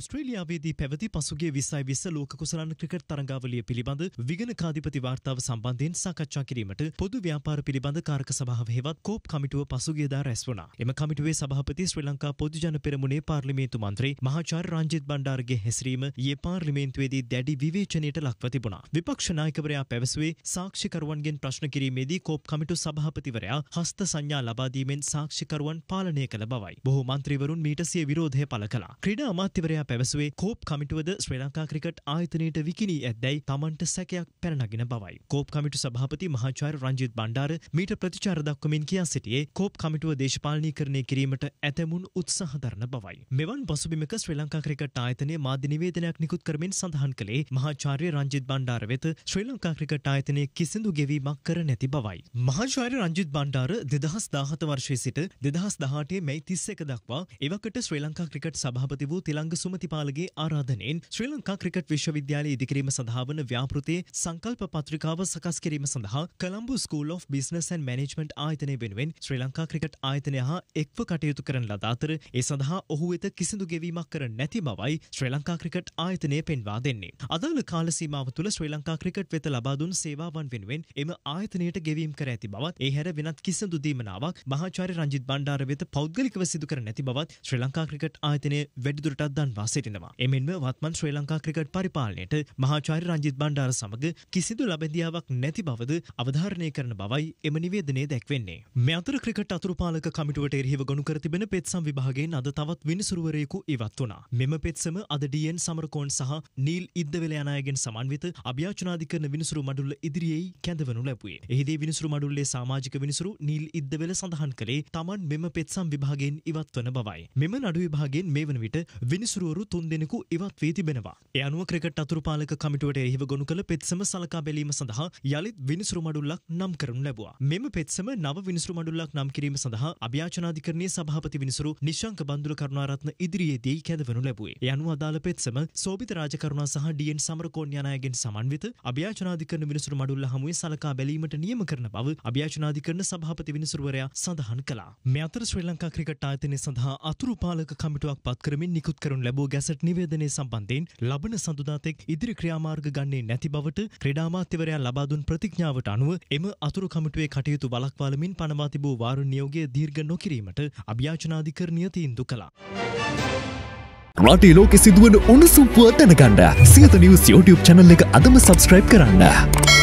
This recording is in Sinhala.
ස්ට්‍රේලියාවේදී පැවති පසුගේ විසයි විස ලෝක කුසලන්න ක්‍රිකට් තරඟාවලිය පිළිබඳ විගණකාධිපති වාර්තාව සම්බන්ධයෙන් සාකච්ඡා කිරීමට පොදු ව්‍යාපාර පිළිබඳ කාරක සභාව හෙවත් කෝප් කමිටුව පසුගියදා රැස් වුණා. එම කමිටුවේ සභාපති ශ්‍රී ලංකා පොදුජන පෙරමුණේ පාර්ලිමේන්තු මන්ත්‍රී මහාචාර්ය රංජිත් බණ්ඩාරගේ හැසිරීම ඊයේ පාර්ලිමේන්තුවේදී දැඩි විවේචනයට ලක්ව තිබුණා. විපක්ෂ නායකවරයා පැවසුවේ සාක්ෂිකරුවන්ගෙන් ප්‍රශ්න කිරීමේදී කෝප් කමිටු සභාපතිවරයා හස්ත සංඥා ලබා දීමෙන් සාක්ෂිකරුවන් පාලනය කළ බවයි. බොහෝ මන්ත්‍රීවරුන් මීට සිය විරෝධය පළ කළා. ක්‍රීඩා අමාත්‍යවරයා පැවසුවේ කෝප් කමිටුවද ශ්‍රී ලංකා ක්‍රිකට් ආයතනයට විකිණී ඇද්දැයි තමන්ට සැකයක් පැනනගෙන බවයි. කෝප් කමිටු සභාපති මහාචාර්ය රංජිත් බණ්ඩාර මීට ප්‍රතිචාර දක්වමින් කියා සිටියේ කෝප් කමිටුව දේශපාලනීකරණය කිරීමට ඇතැමුන් උත්සාහ දරන බවයි. මෙවන් පසුබිමක ශ්‍රී ලංකා ක්‍රිකට් ආයතනය මාධ්‍ය නිවේදනයක් නිකුත් කරමින් සඳහන් කළේ මහාචාර්ය රංජිත් බණ්ඩාර වෙත ශ්‍රී ලංකා ක්‍රිකට් ආයතනය කිසිදු ගෙවීමක් කර නැති බවයි. මහාචාර්ය රංජිත් බණ්ඩාර දෙදහස් දාහත වර්ෂයේ සිට දෙදහස් දහටේ මැයි තිස්ස එක දක්වා එවකට ශ්‍රී ලංකා ක්‍රිකට් සභාපති වූ තිලංග සුමතිපාලගේ ආරාධනයෙන් ශ්‍රී ලංකා ක්‍රිකට් විශ්වවිද්‍යාලය ඉදිකිරීම සඳහා වන ව්‍යාපෘතියේ සංකල්ප පත්‍රිකාව සකස් කිරීම සඳහා Colombo school of business and management ආයතනය වෙනුවෙන් ශ්‍රී ලංකා ක්‍රිකට් ආයතනය හා එක්ව කටයුතු කරන ලද අතර ඒ සඳහා ඔහු වෙත කිසිදු ගෙවීමක් කර නැති බවයි ශ්‍රී ලංකා ක්‍රිකට් ආයතනය පෙන්වා දෙන්නේ. අදාළ කාල සීමාව තුළ ශ්‍රී ලංකා ක්‍රිකට් වෙත ලබා දුන් සේවාවන් වෙනුවෙන් එම ආයතනයට ගෙවීම් කර ඇති බවත් ඒ හැර වෙනත් කිසිදු දීමනාවක් මහාචාර්ය රංජිත් බණ්ඩාර වෙත පෞද්ගලිකව සිදු කර නැති බවත් ශ්‍රී ලංකා ක්‍රිකට් ආයතනය වැඩිදුරටත් දන්වා සිටිනවා. එමෙන්ම වත්මන් ශ්‍රී ලංකා ක්‍රිකට් පරිපාලනයට මහාචාර්ය රංජිත් බණ්ඩාර සමග කිසිදු ලබැදියාවක් නැති බවද අවධාරණය කරන බවයි එම නිවේදනයේ දැක්වෙන්නේ. මේ අතර ක්‍රිකට් අතුරුපාලක කමිටුවට එරෙහිව ගොනු කර තිබෙන පෙත්සම් විභාගයෙන් අද තවත් විනිසුරුවරයෙකු ඉවත් වුණා. මෙම පෙත්සම අද ඩීඑන් සමරකෝන් සහ නීල් ඉද්දවෙල යන අයගෙන් සමන්විත අභ්‍යාචනාධිකරණ විනිසුරු මඩුල්ල ඉදිරියේ කැඳවනු ලැබුවේ. එහිදී විනිසුරු මඩුල්ලේ සමාජික විනිසුරු නීල් ඉද්දවෙල සඳහන් කළේ තමන් මෙම පෙත්සම් විභාගයෙන් ඉවත් වන බවයි. මෙම නඩු විභාගයෙන් මේ වන විට විනිසුරුවරු තුන් දෙනෙකු ඉවත් වී තිබෙනවා. ඒ අනුව ක්‍රිකට් අතුරුපාලක කමිටුවට එහිව ගොනු කළ පෙත්සම සලකා බැලීම සඳහා යළිත් විනිසුරු මඩුල්ලක් නම් කරනු ලැබුවා. මෙම පෙත්සම නව විනිසුරු මඩුල්ලක් නම් කිරීම සඳහා අභ්‍යාචනාධිකරණයේ සභාපති විනිසුරු නිශංක බන්දුල කරුණාරත්න ඉදිරියේදී කැඳවනු ලැබුවේ. ඒ අනුව අදාළ පෙත්සම සෝබිත රාජකරුණා සහ ඩීඑන් සමරකෝන් යන අයගෙන් සමන්විත අභ්‍යාචනාධිකරණ විනිසුරු මඩුල්ල හමුවේ සලකා බැලීමට නියම කරන බව අභ්‍යාචනාධිකරණ සභාපති විනිසුරුවරයා සඳහන් කළා. මේ අතර ශ්‍රී ලංකා ක්‍රිකට් ආයතනය සඳහා අතුරුපාලක කමිටුවක් පත් කරමින් නිකුත් කරනු ලැබූ ගැසට් නිවේදනය සම්බන්ධයෙන් ලබන සඳුදාතෙක් ඉදිරි ක්‍රියාමාර්ග ගන්නේ නැති බවට ක්‍රඩාමාත්‍යවරයා ලබාදුන් ප්‍රතිඥාවට අනුව එම අතුරු කමිටුවේ කටයුතු බලක්වාලමින් පනවා තිබූ වාරු නියෝගය දීර්ඝ නොකිරීමට අභ්‍යාචනාධිකරණය තීන්දු කළා. රටේ ලෝකෙ සිදුවන උණුසුම් පුව දැනගන්න සියත නිවස් YouTube චැනල් එක අදම සබස්ක්‍රයිබ් කරන්න.